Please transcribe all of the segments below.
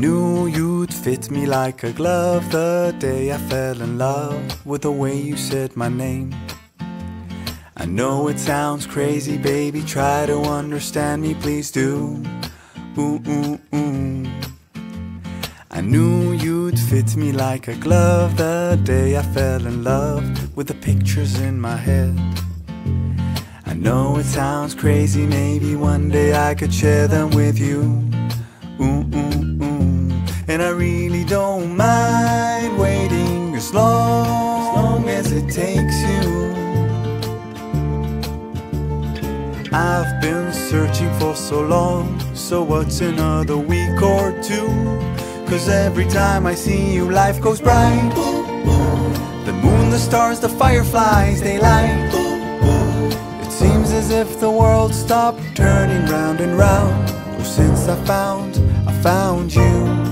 knew you'd fit me like a glove the day I fell in love with the way you said my name. I know it sounds crazy, baby. Try to understand me, please do. Ooh, ooh, ooh. I knew you'd fit me like a glove the day I fell in love with the pictures in my head. I know it sounds crazy, maybe one day I could share them with you. And I really don't mind waiting as long as it takes you. I've been searching for so long, so what's another week or two? Cause every time I see you, life goes bright. The moon, the stars, the fireflies, they light. It seems as if the world stopped turning round and round. Oh, since I found, I found you.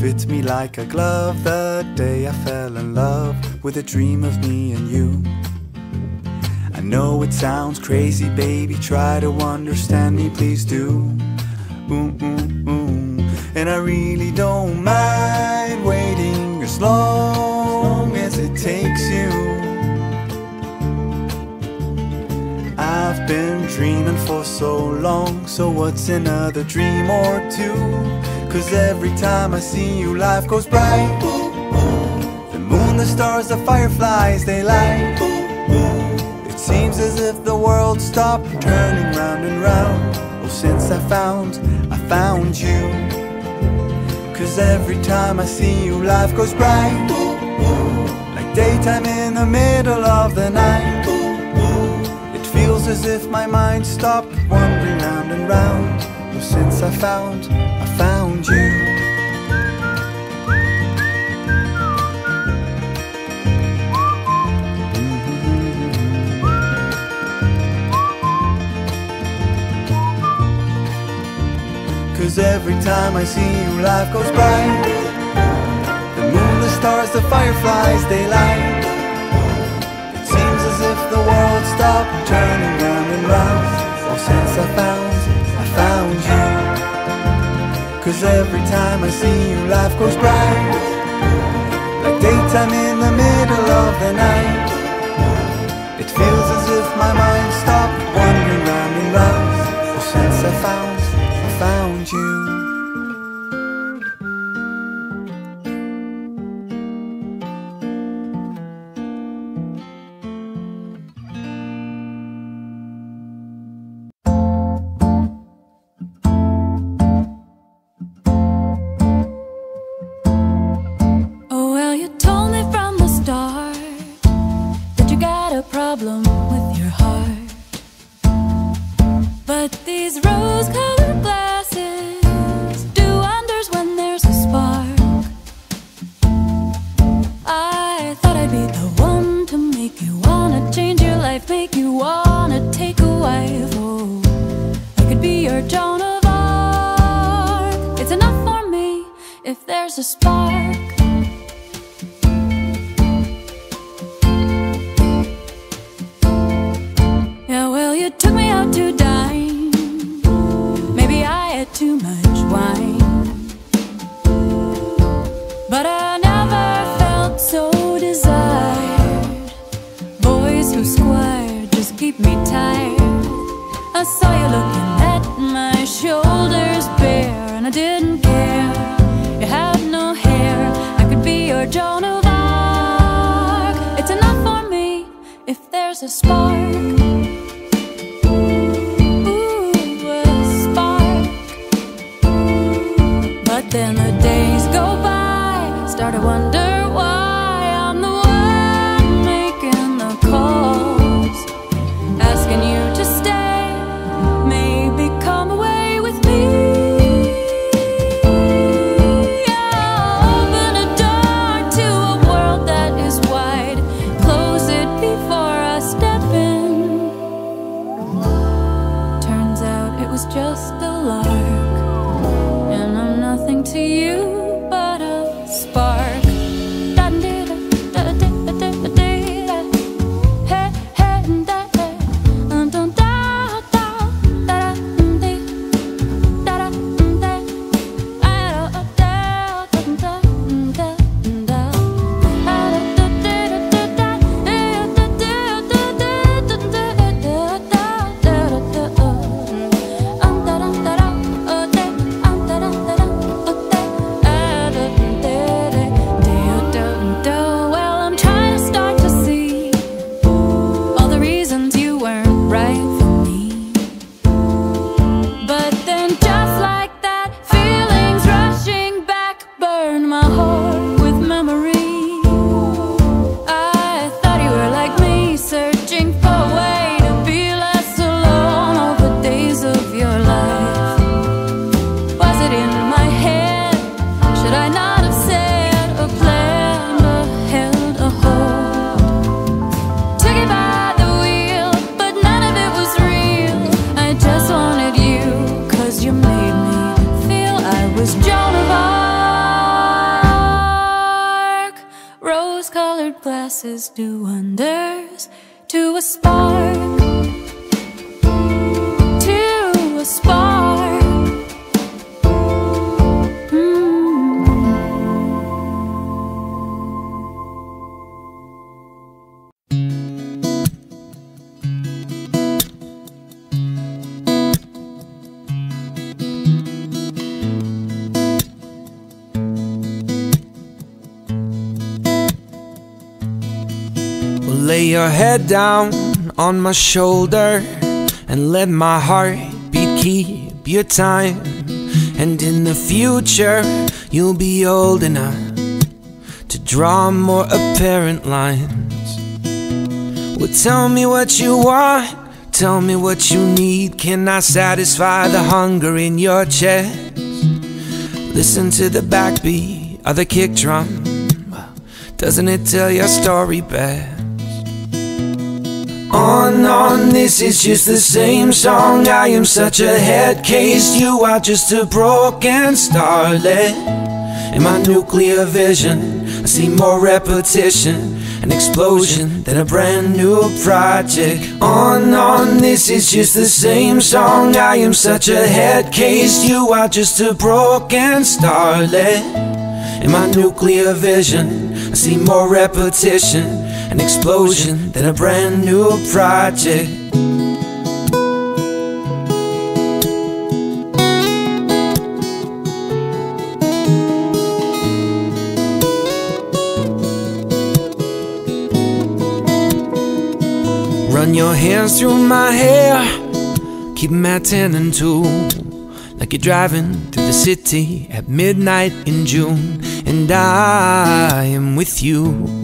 Fit me like a glove the day I fell in love with a dream of me and you. I know it sounds crazy, baby. Try to understand me, please do. Ooh, ooh, ooh. And I really don't mind waiting as long as it takes you. I've been dreaming for so long, so what's another dream or two? Cause every time I see you, life goes bright. The moon, the stars, the fireflies, they light. It seems as if the world stopped turning round and round. Oh, since I found, I found you. Cause every time I see you, life goes bright. Like daytime in the middle of the night. It feels as if my mind stopped wandering round and round. Since I found, I found you. Mm-hmm. Cause every time I see you, life goes bright. The moon, the stars, the fireflies, they light. It seems as if the world stopped turning round and round. Since I found, found you. Cause every time I see you, life goes bright. Like daytime in the middle of the night. It feels as if my mind spark. Lay your head down on my shoulder and let my heart beat keep your time. And in the future, you'll be old enough to draw more apparent lines. Well, tell me what you want, tell me what you need. Can I satisfy the hunger in your chest? Listen to the backbeat of the kick drum. Doesn't it tell your story best? On, on, this is just the same song. I am such a head case. You are just a broken starlet. In my nuclear vision, I see more repetition, an explosion than a brand new project. On, on, this is just the same song. I am such a head case. You are just a broken starlet. In my nuclear vision, I see more repetition, an explosion then a brand new project. Run your hands through my hair, keep 'em at 10 and 2. Like you're driving through the city at midnight in June, and I am with you.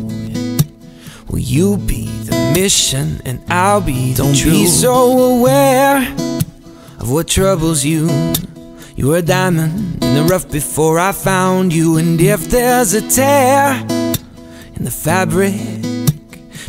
Will you be the mission, and I'll be the Don't be so aware of what troubles you. You were a diamond in the rough before I found you, and if there's a tear in the fabric,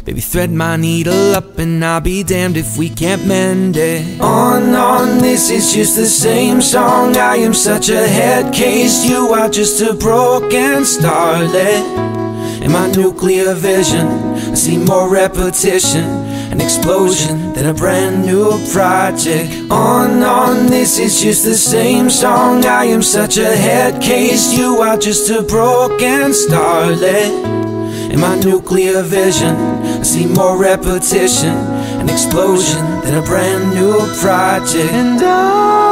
Baby, thread my needle up and I'll be damned if we can't mend it. On, on, this is just the same song. I am such a head case. You are just a broken starlet. In my nuclear vision, I see more repetition, an explosion than a brand new project. On, on, this is just the same song. I am such a head case. You are just a broken starlet. In my nuclear vision, I see more repetition, an explosion than a brand new project. And I,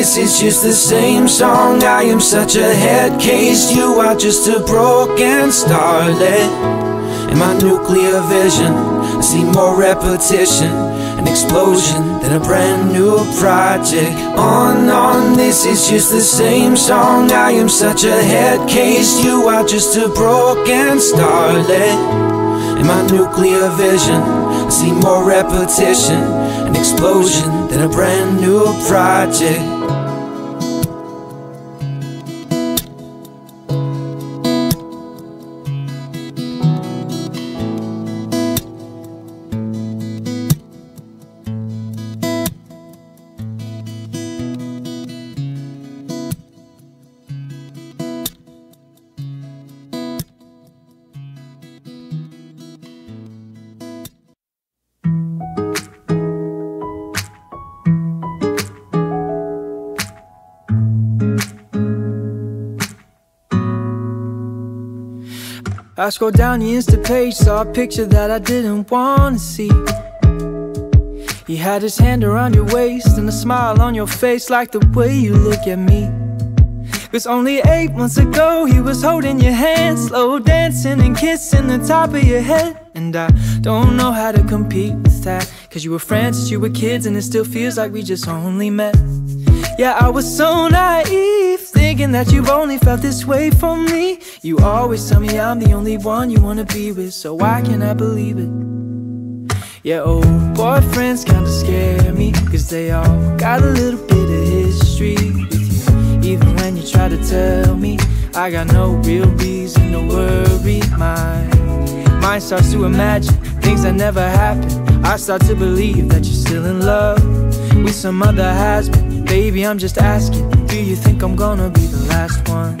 this is just the same song. I am such a head case. You are just a broken starlet. In my nuclear vision, I see more repetition, an explosion than a brand new project. On, on, this is just the same song. I am such a head case. You are just a broken starlet. In my nuclear vision, I see more repetition, an explosion than a brand new project. I scrolled down the Insta page, saw a picture that I didn't wanna see. He had his hand around your waist and a smile on your face, like the way you look at me. Cause only eight months ago, he was holding your hand, slow dancing and kissing the top of your head. And I don't know how to compete with that. Cause you were friends since you were kids, and it still feels like we just only met. Yeah, I was so naive, thinking that you've only felt this way for me. You always tell me I'm the only one you wanna be with, so why can't I believe it? Yeah, old boyfriends kinda scare me, cause they all got a little bit of history with you. Even when you try to tell me, I got no real reason to worry. My mind starts to imagine things that never happened. I start to believe that you're still in love with some other husband. Baby, I'm just asking, do you think I'm gonna be the last one?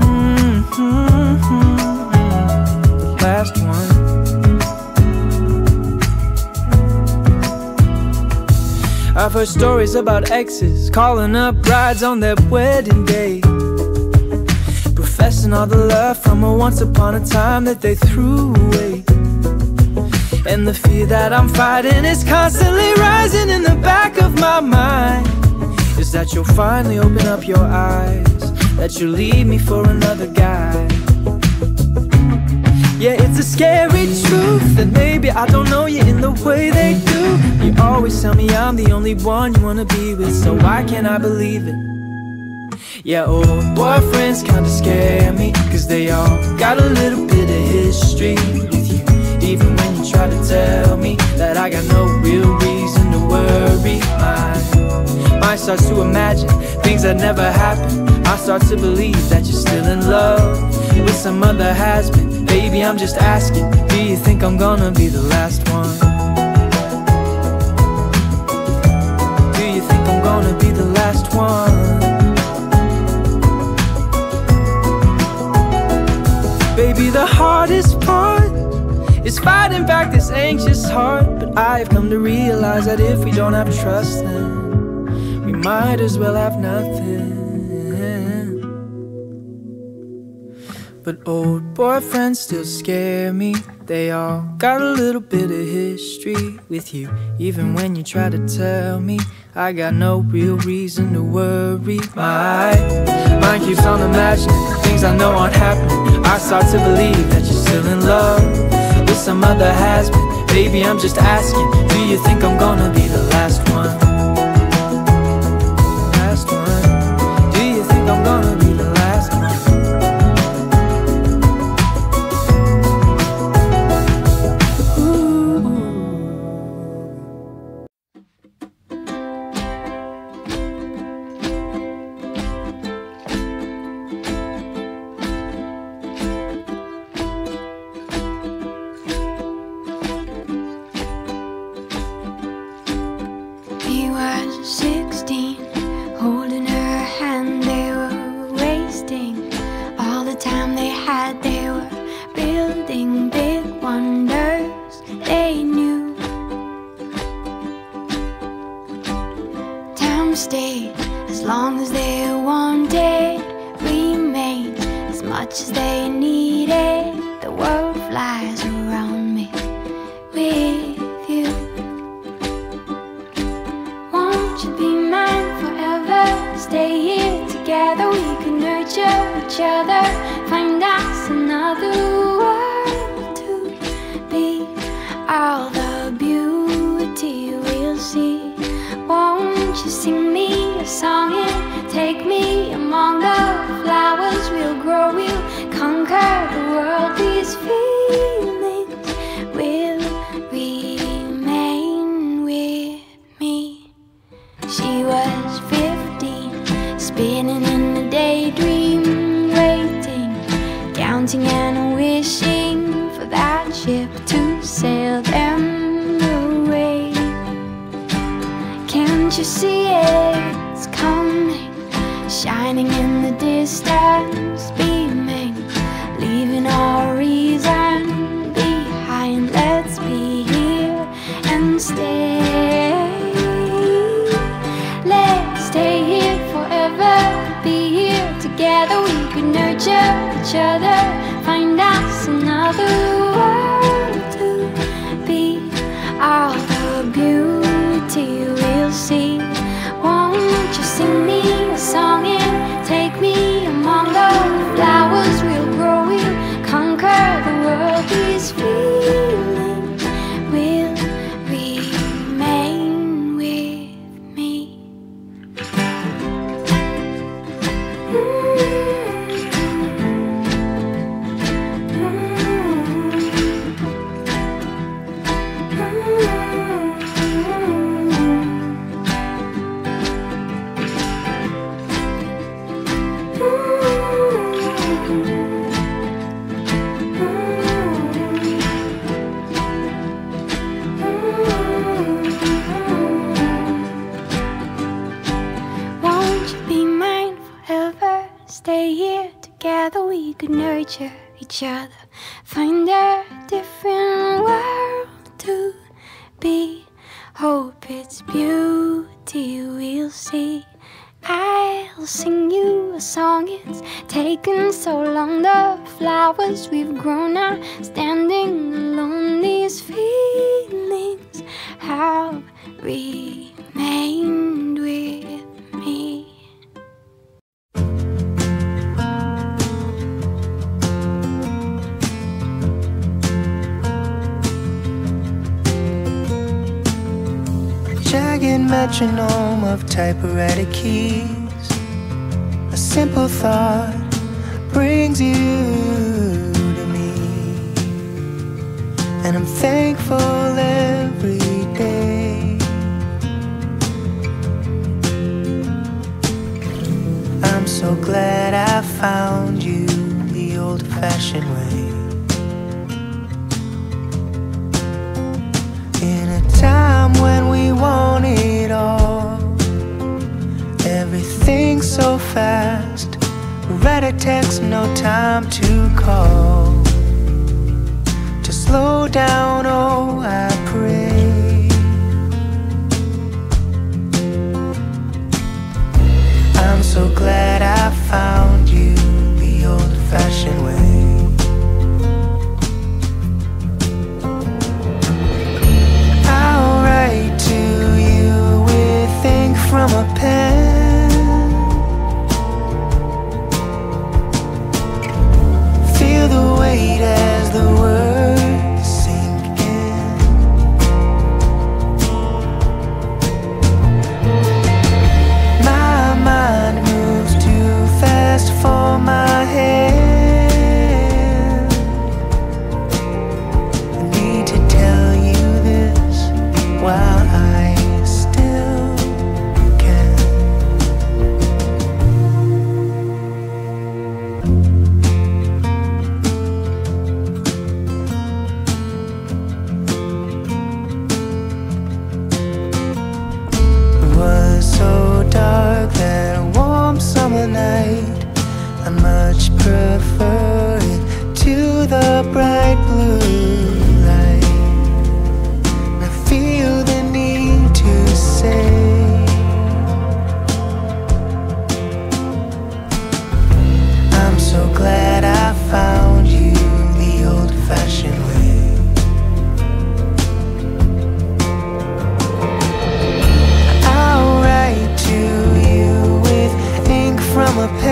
Mm-hmm, the last one. I've heard stories about exes calling up brides on their wedding day. Professing all the love from a once upon a time that they threw away. And the fear that I'm fighting is constantly rising in the back of my mind. Is that you'll finally open up your eyes, that you'll leave me for another guy. Yeah, it's a scary truth that maybe I don't know you in the way they do. You always tell me I'm the only one you wanna be with, so why can't I believe it? Yeah, old boyfriends kinda scare me, cause they all got a little bit of history with you. Even when you try to tell me that I got no real reason to worry, my mind starts to imagine things that never happened. I start to believe that you're still in love with some other has been. Baby, I'm just asking, do you think I'm gonna be the last one? Do you think I'm gonna be the last one? Baby, the hardest part is fighting back this anxious heart. But I've come to realize that if we don't have trust, then might as well have nothing. But old boyfriends still scare me. They all got a little bit of history with you. Even when you try to tell me, I got no real reason to worry. My mind keeps on imagining things I know aren't happening. I start to believe that you're still in love with some other has been. Baby, I'm just asking, do you think I'm gonna be ship to sail them away. Can't you see it's coming, shining in the distance, beaming, leaving our reason behind? Let's be here and stay. Let's stay here forever, be here together. We could nurture each other, find us another each other. Find a different world to be. Hope it's beauty we'll see. I'll sing you a song. It's taken so long. The flowers we've grown are standing alone. These feelings have remained with me. Jagged metronome of typewriter keys. A simple thought brings you to me, and I'm thankful every day. I'm so glad I found you the old fashioned way. Want it all, everything's so fast. Write a text, no time to call. To slow down, oh, I pray. I'm so glad I found you the old fashioned way. From a pen. Feel the weight a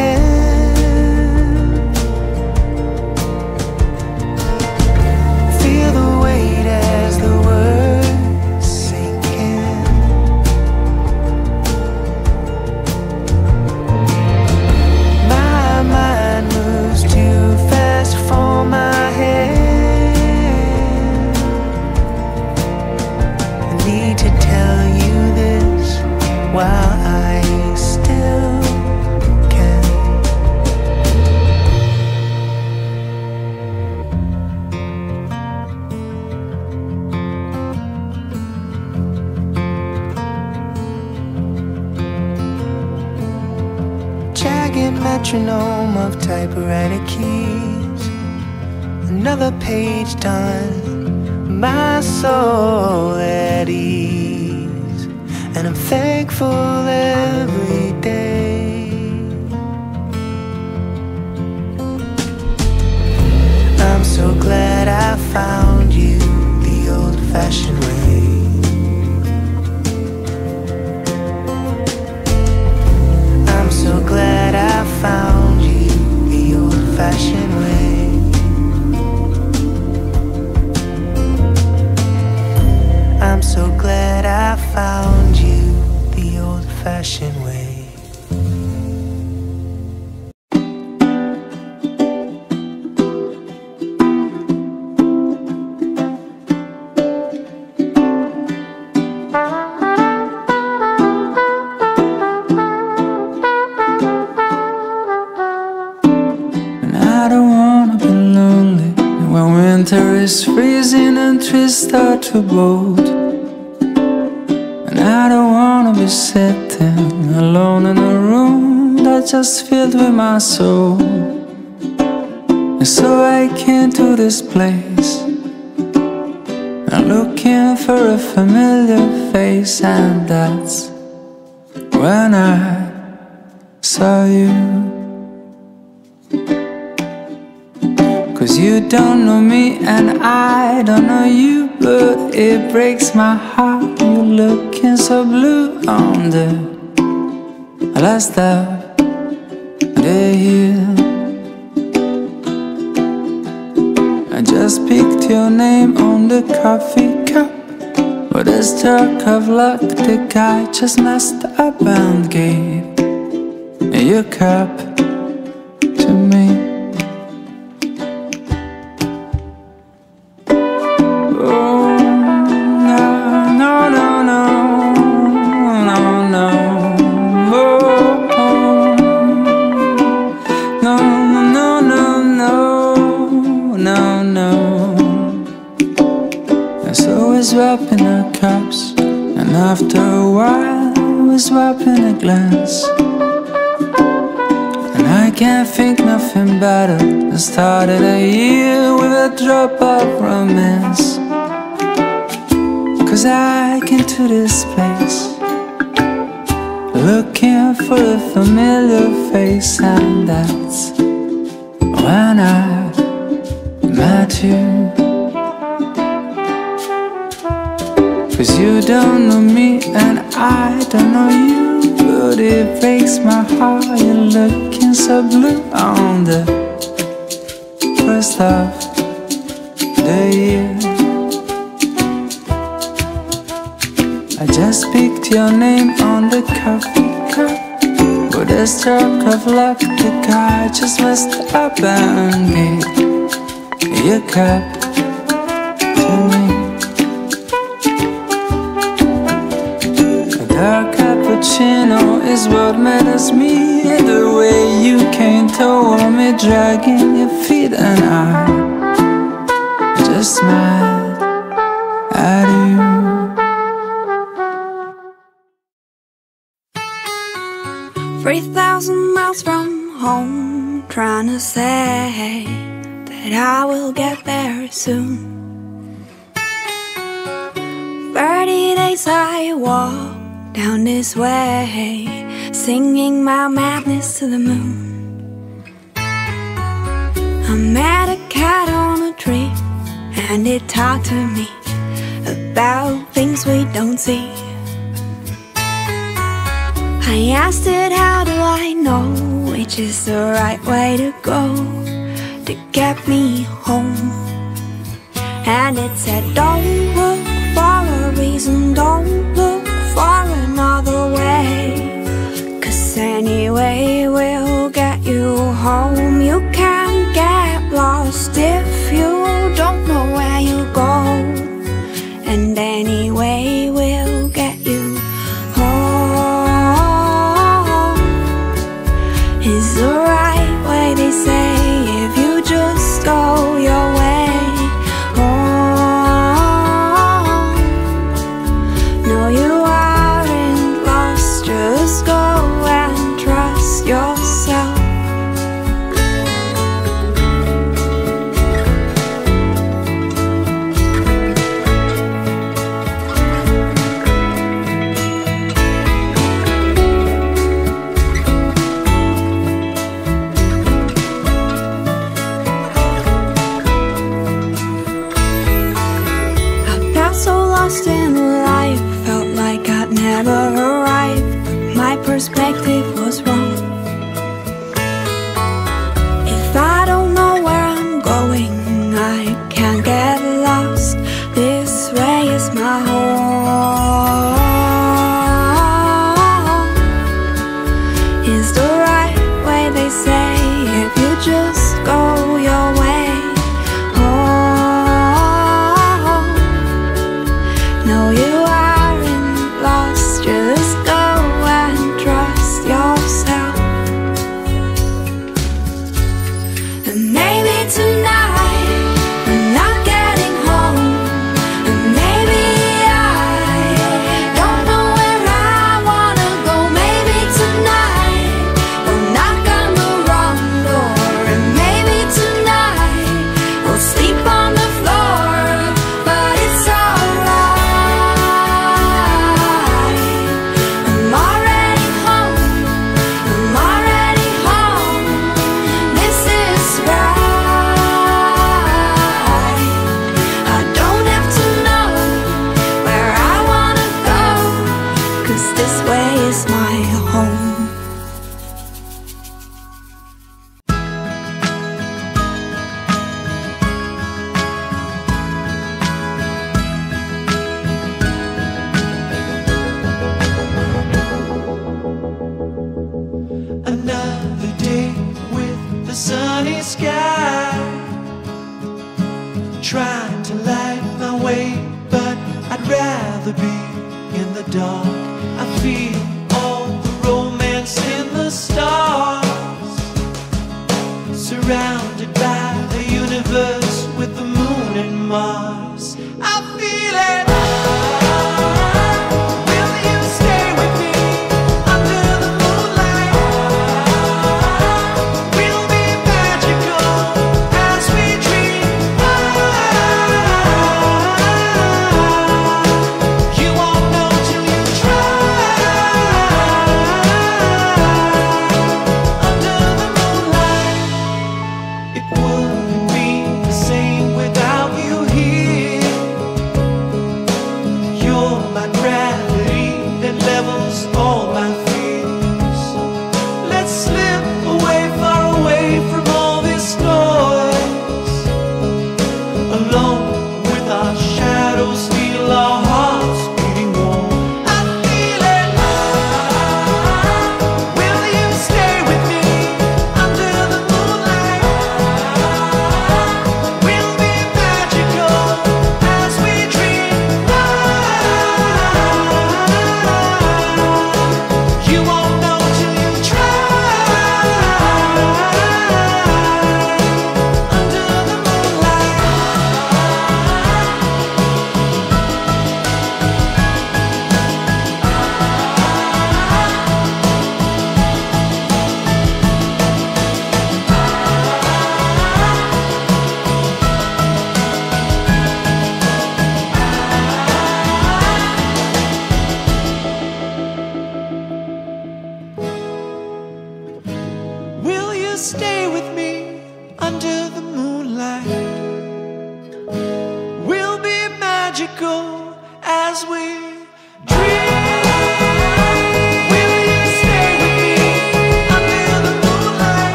start to. And I don't wanna be sitting alone in a room that just filled with my soul. And so I came to this place. I'm looking for a familiar face, and that's when I saw you. Cause you don't know me and I don't know you But it breaks my heart. You're looking so blue on the last hill I just picked your name on the coffee cup. With a stroke of luck The guy just messed up and gave me your cup better. Than starting a year with a drop of romance. Cause I came to this place Looking for a familiar face And that's when I met you. Cause you don't know me and I don't know you But it breaks my heart You're looking so blue on the first of the year. I just picked your name on the coffee cup. With a stroke of luck The guy just messed up and your cup cappuccino is what matters me The way you came toward me Dragging your feet and I Just smiled at you Three thousand miles from home, trying to say that I will get there soon. Thirty days I walk down this way, singing my madness to the moon. I met a cat on a tree, and it talked to me about things we don't see. I asked it, how do I know which is the right way to go to get me home? And it said, don't look for a reason, don't look for another way. Cause anyway, we'll get you home. You can't get lost if you don't know where you go. And anyway,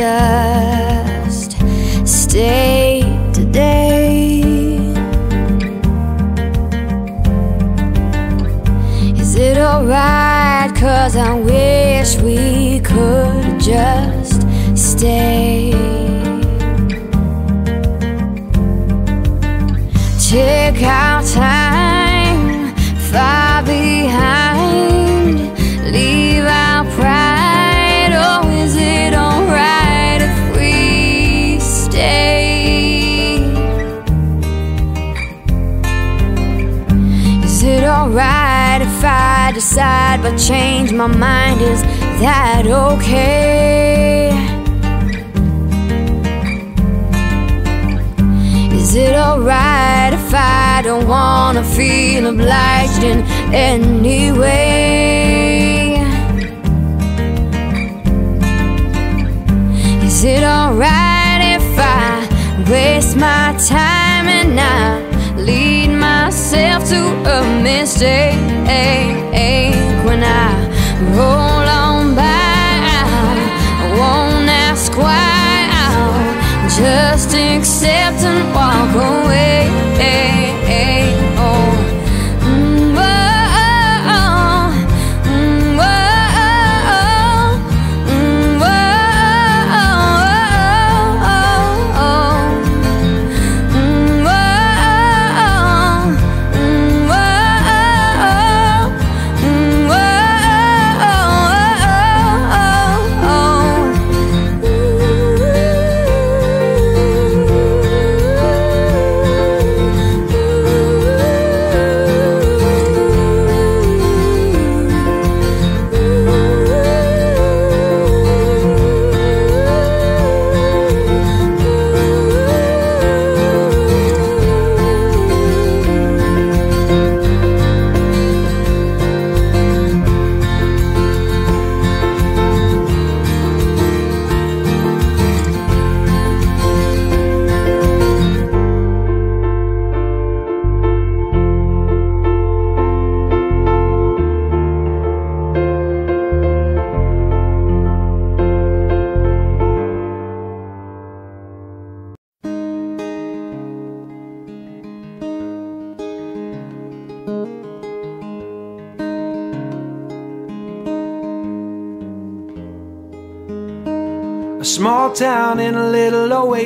just stay today? Is it alright? Cause I wish we could just stay. change my mind, is that okay? Is it alright if I don't wanna feel obliged in any way? Is it alright if I waste my time and I lead myself to a mistake? when I roll on by. I won't ask why, I'll just accept and walk away.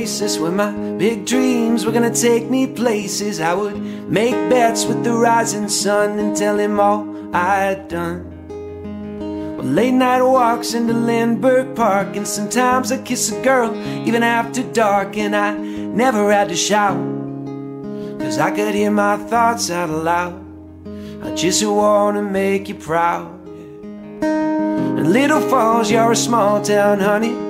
Oasis where my big dreams were gonna take me places. I would make bets with the rising sun and tell him all I had done. Late night walks into Lindbergh Park, and sometimes I kiss a girl even after dark, and I never had to shout. Cause I could hear my thoughts out loud. I just wanna make you proud. Little Falls, you're a small town, honey.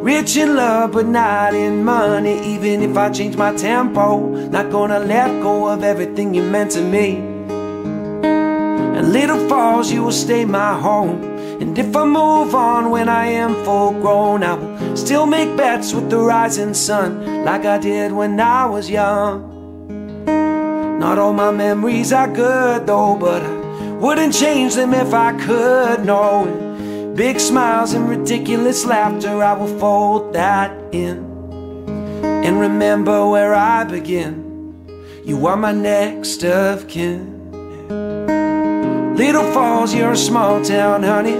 Rich in love, but not in money. Even if I change my tempo, not gonna let go of everything you meant to me. And Little Falls, you will stay my home. And if I move on when I am full grown, I will still make bets with the rising sun, like I did when I was young. Not all my memories are good though, but I wouldn't change them if I could. No. Big smiles and ridiculous laughter, I will fold that in and remember where I begin. You are my next of kin. Little Falls, you're a small town, honey.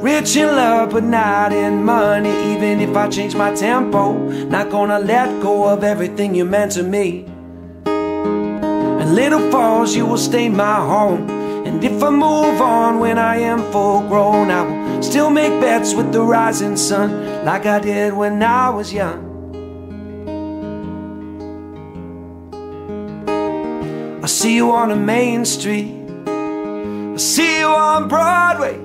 Rich in love, but not in money. Even if I change my tempo, not gonna let go of everything you meant to me. And Little Falls, you will stay my home. And if I move on when I am full grown, I will Still make bets with the rising sun like I did when I was young. I see you on the main street. I see you on Broadway.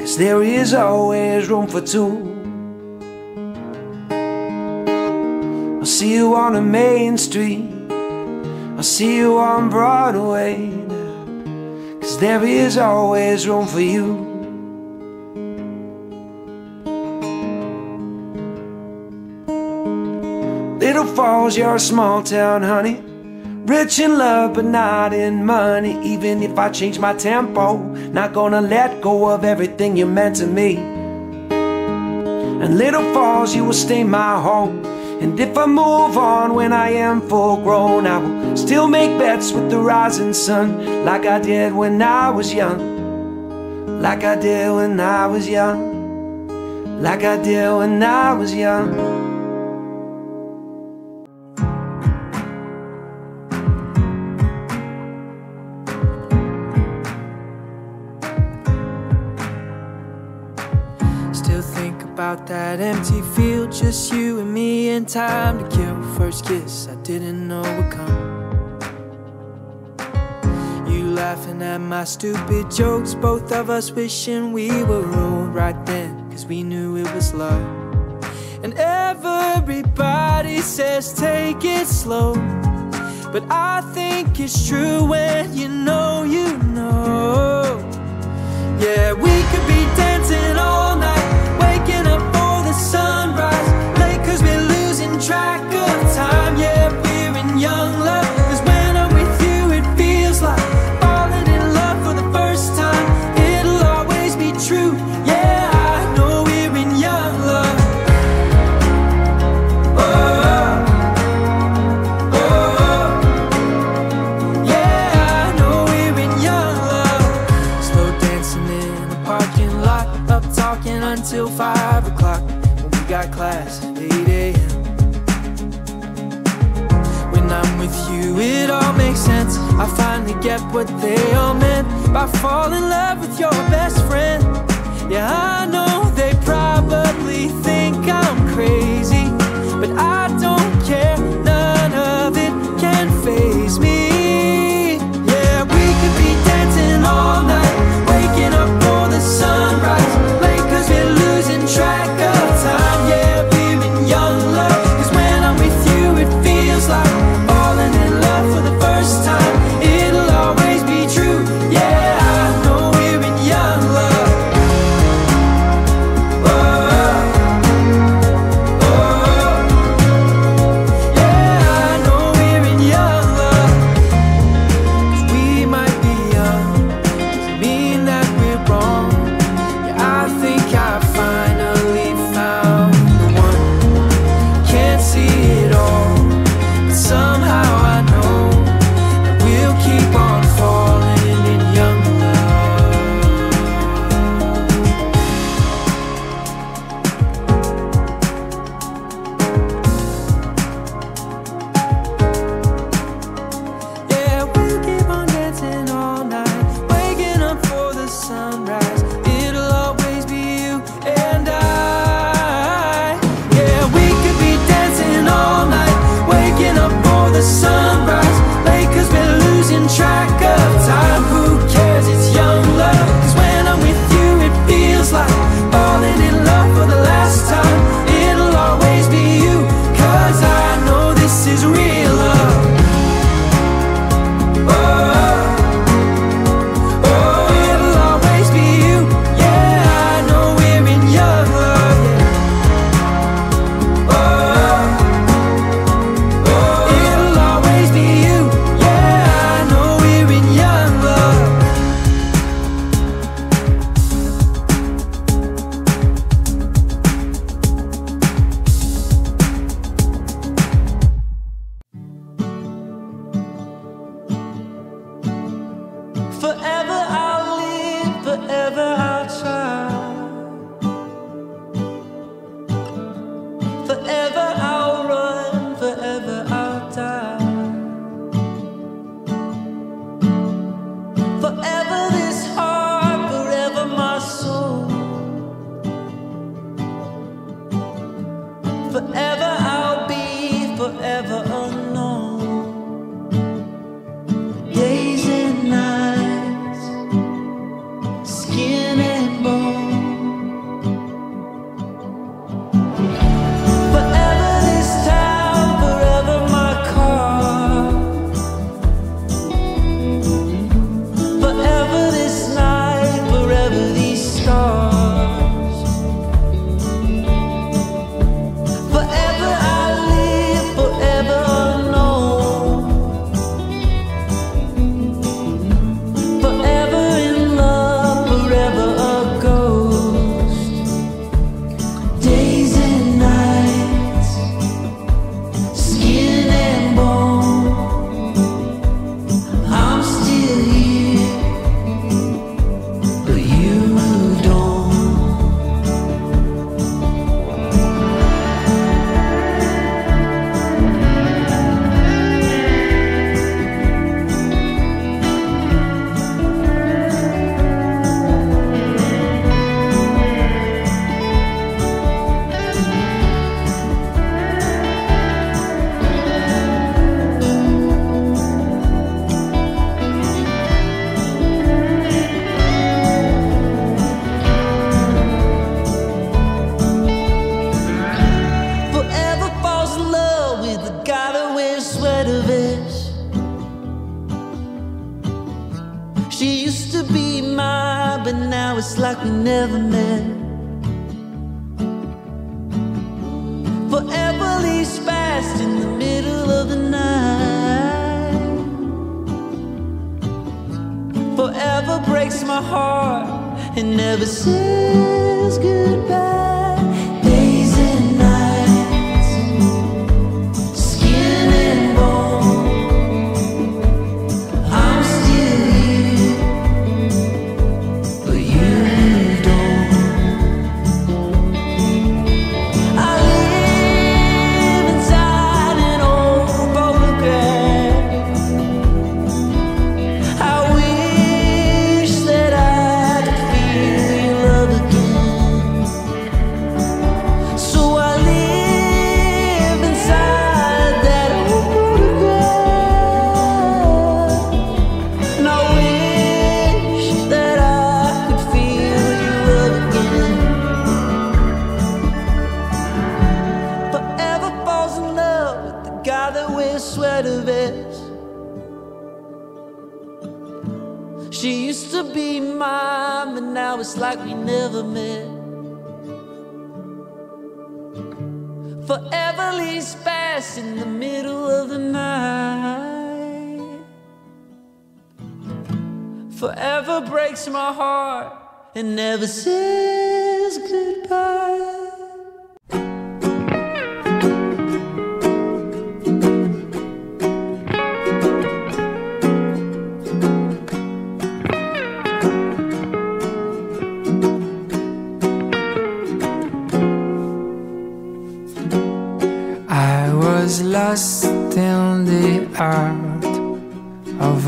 Cause there is always room for two. I see you on the main street. I see you on Broadway. There is always room for you. Little Falls, you're a small town, honey. Rich in love, but not in money. Even if I change my tempo, not gonna let go of everything you meant to me. And Little Falls, you will stay my home. And if I move on when I am full grown, I will still make bets with the rising sun, like I did when I was young. Like I did when I was young. Like I did when I was young. About that empty field, just you and me and time to kill. First kiss, I didn't know would come. You laughing at my stupid jokes, both of us wishing we were old right then, cause we knew it was love. And everybody says take it slow. But I think it's true when you know you know. Yeah, we could be dancing all night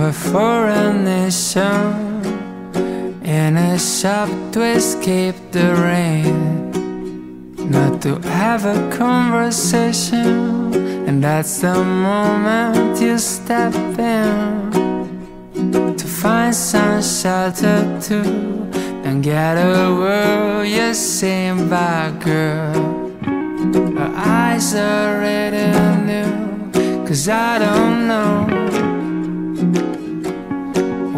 a foreign nation in a shop to escape the rain, not to have a conversation, and that's the moment you step in. To find some shelter too. Don't get a word you seen by girl. Her eyes are red and new. Cause I don't know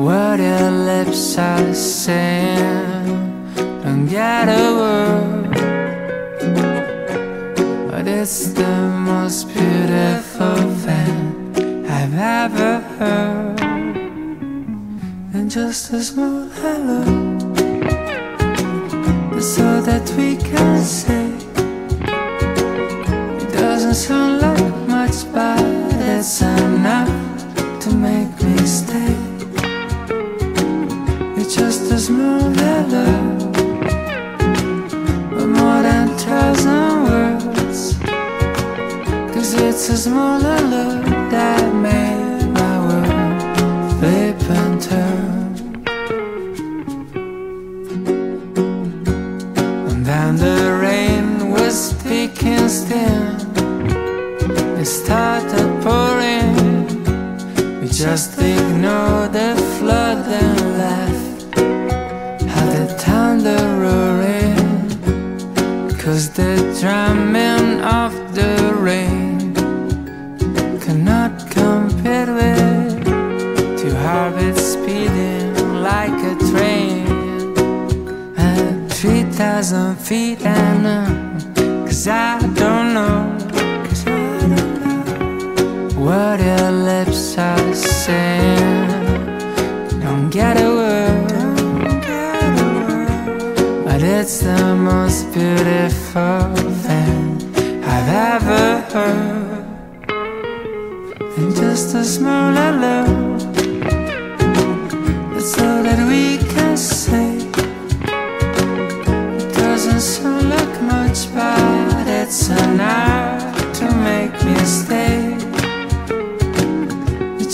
What your lips are saying Don't get a word. But it's the most beautiful thing I've ever heard? And just a small hello. So that we can say it doesn't sound like much, but it's enough to make Esmeralda More than a thousand words. Cause it's a smaller look that made my world flip and turn. And then the rain was speaking still. It started pouring. We just ignored the drumming of the rain cannot compare with two heartbeats speeding like a train at 3,000 feet and uh, Cause I don't know what your lips are saying. Don't get a word, but it's the most beautiful ever heard. And just a small hello, that's all that we can say. It doesn't sound like much, but it's enough to make me stay.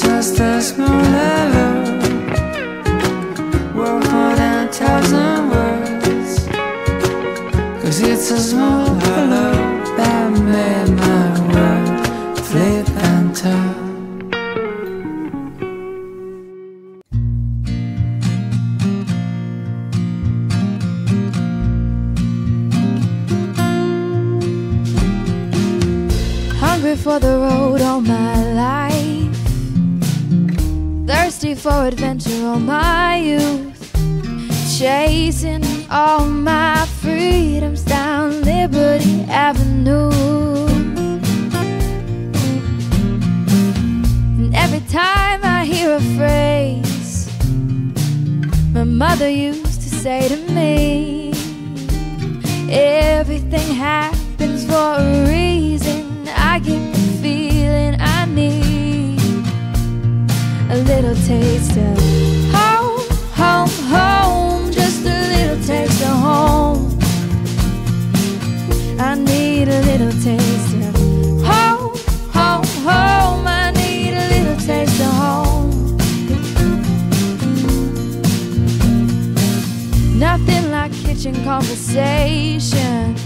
Just a small hello, worth more than a thousand words. Cause it's a small adventure all my youth. Chasing all my freedoms down Liberty Avenue. And every time I hear a phrase, my mother used to say to me, Everything happens taste of home, home, home. Just a little taste of home. I need a little taste of home, home, home. I need a little taste of home. Nothing like kitchen conversation.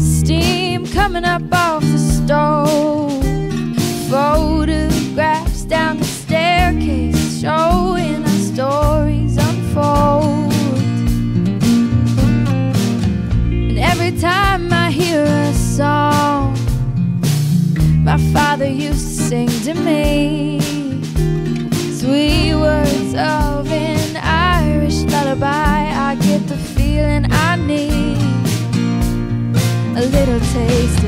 Steam coming up off to me. Sweet words of an Irish lullaby. I get the feeling I need a little taste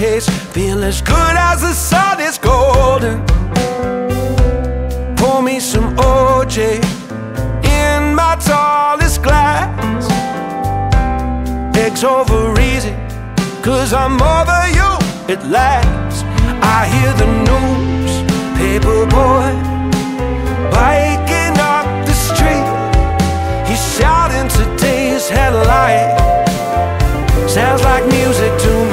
case Feel as good as the sun is golden. Pour me some OJ In my tallest glass. Eggs over easy Cause I'm over you at last I hear the news Paper boy Biking up the street. He's shouting today's headlight Sounds like music to me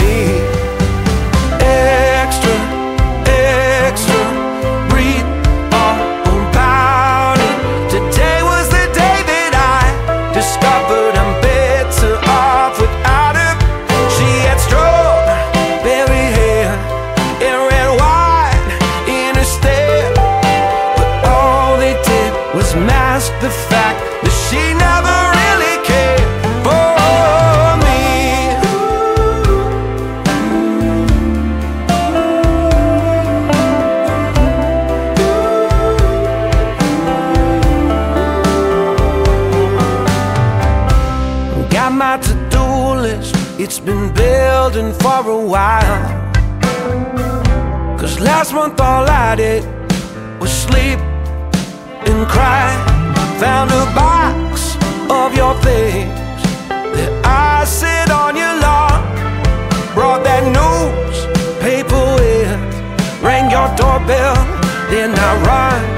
building for a while. Cause last month all I did was sleep and cry. Found a box of your things that I sit on your lawn. Brought that newspaper in, rang your doorbell Then I run.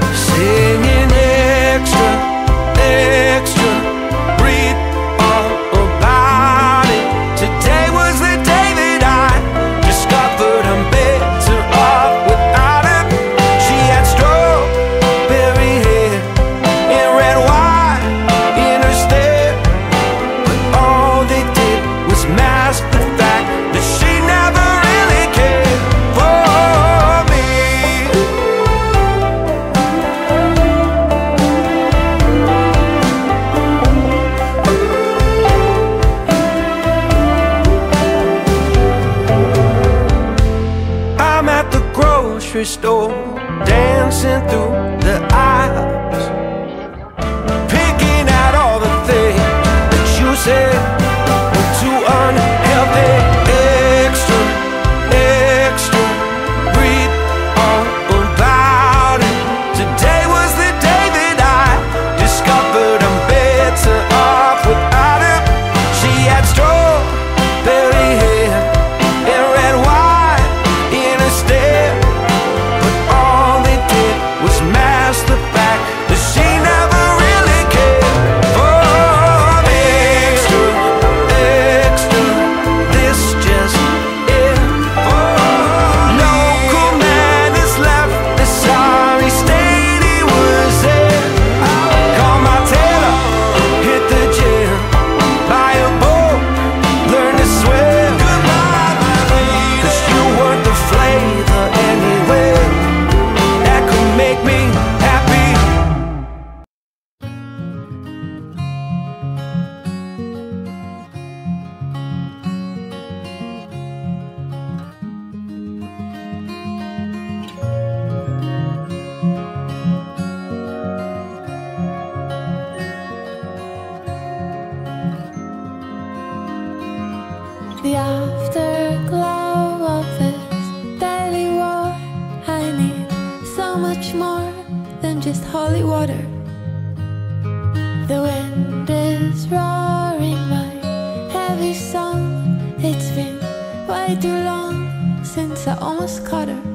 every song. It's been way too long since I almost caught her.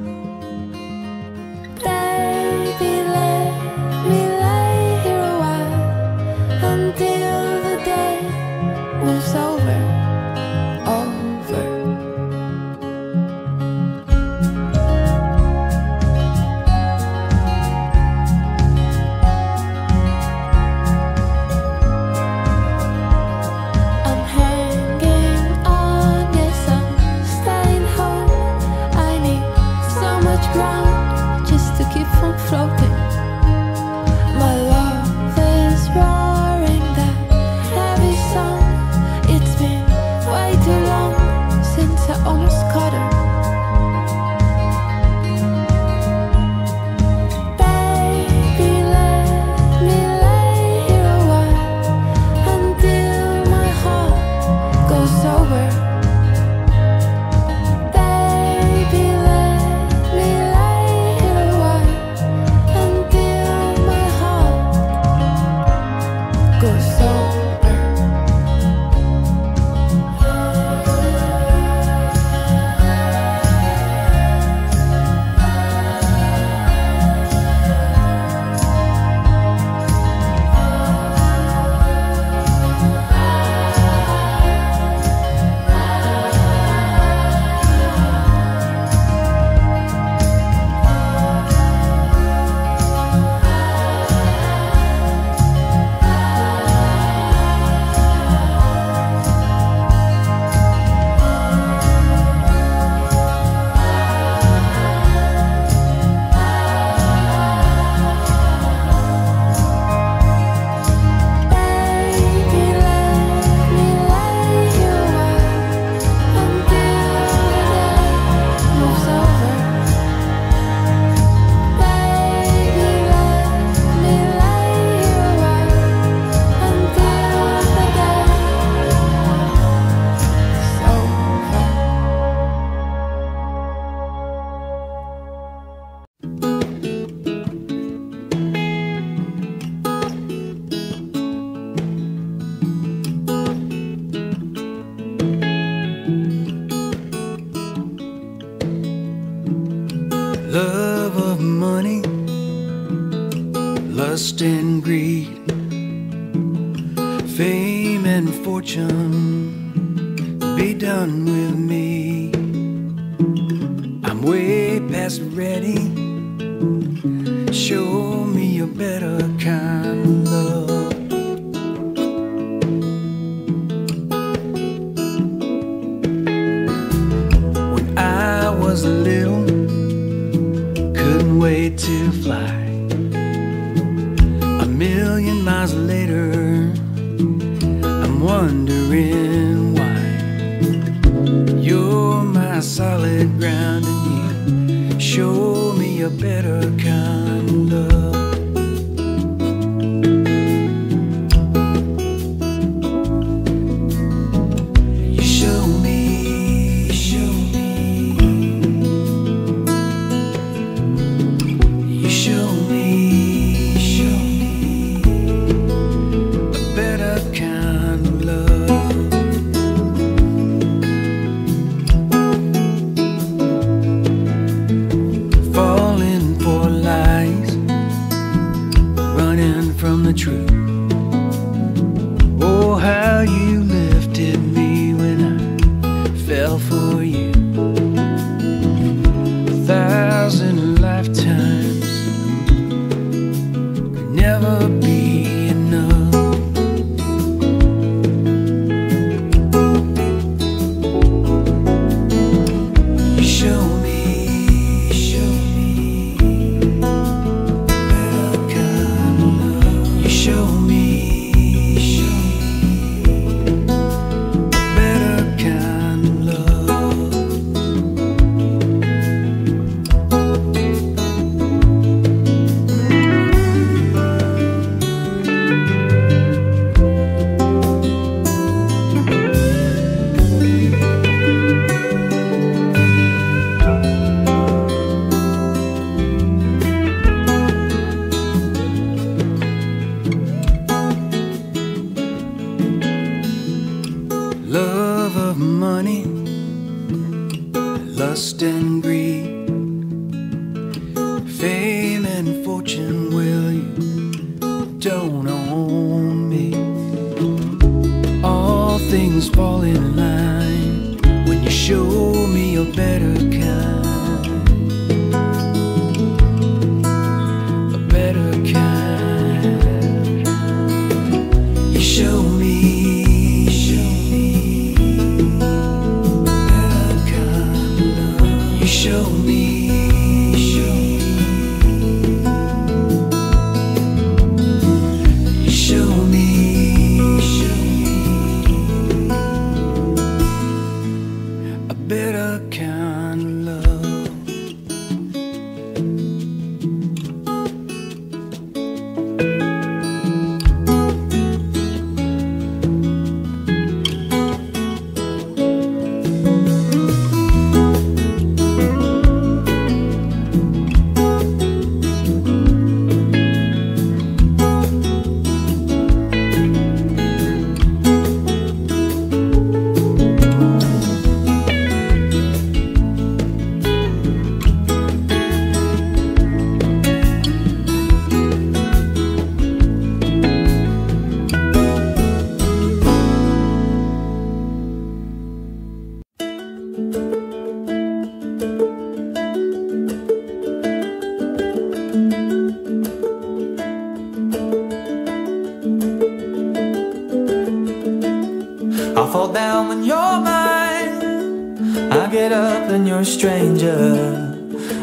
you're a stranger.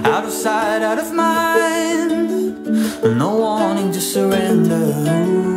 Out of sight, out of mind. No warning to surrender.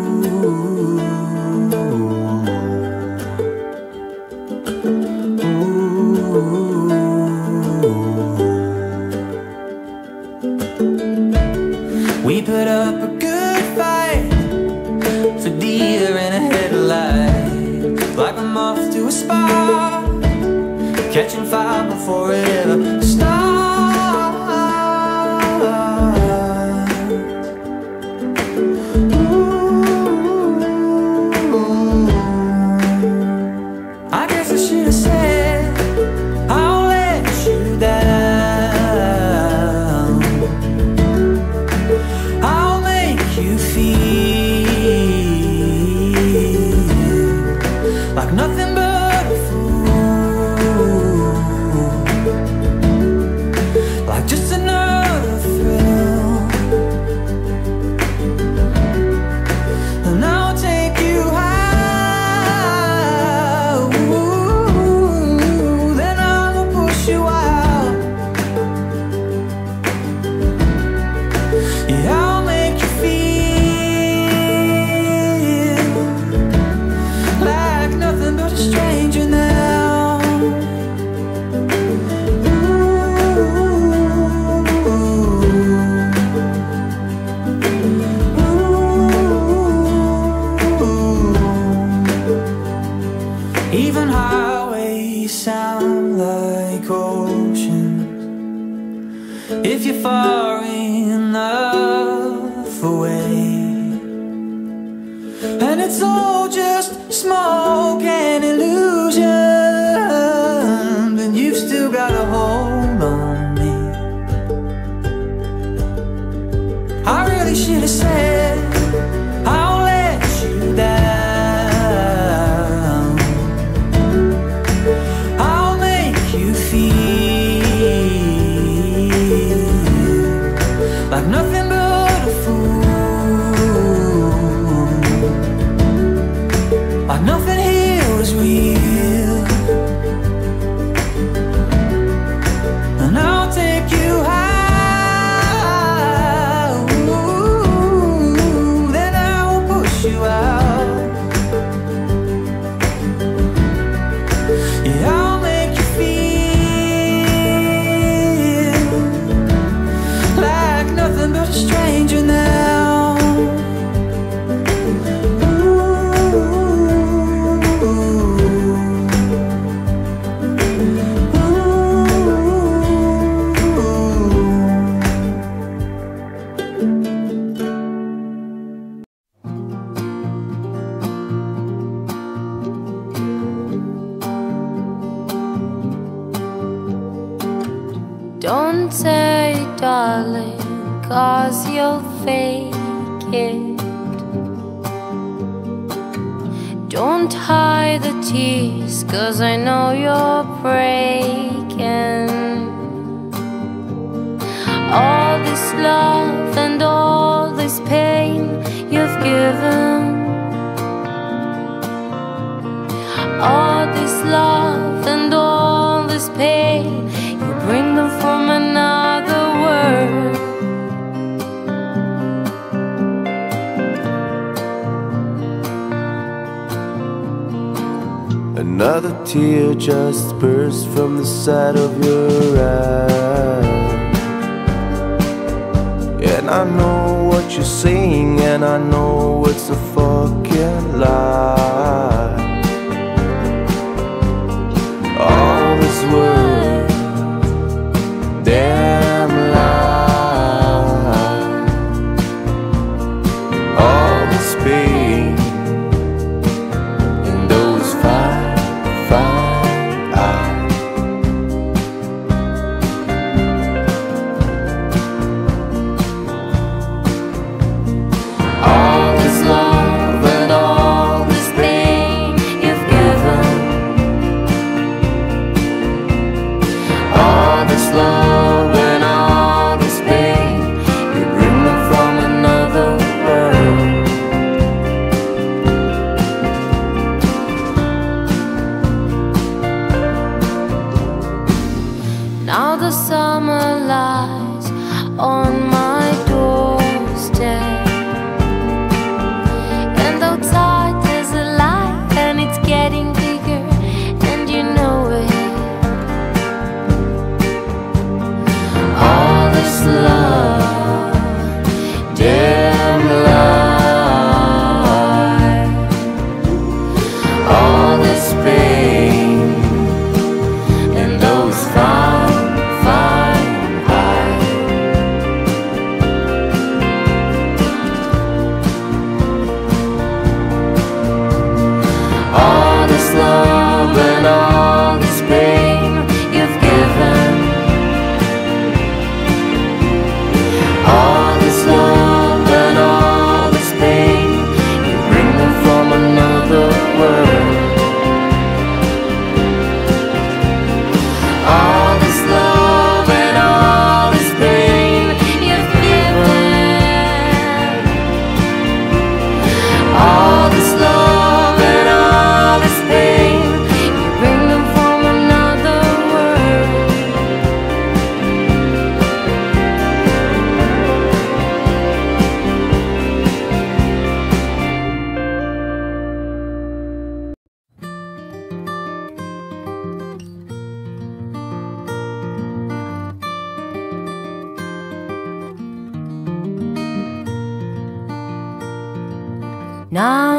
Now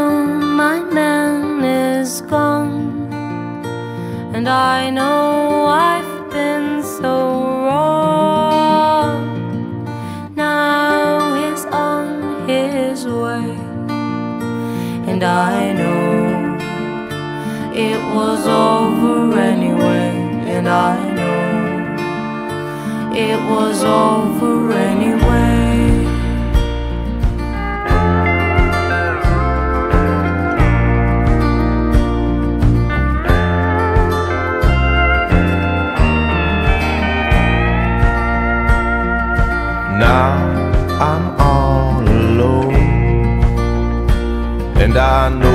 my man is gone, and I know I've been so wrong. Now he's on his way, and I know it was over anyway, and I know it was over. I.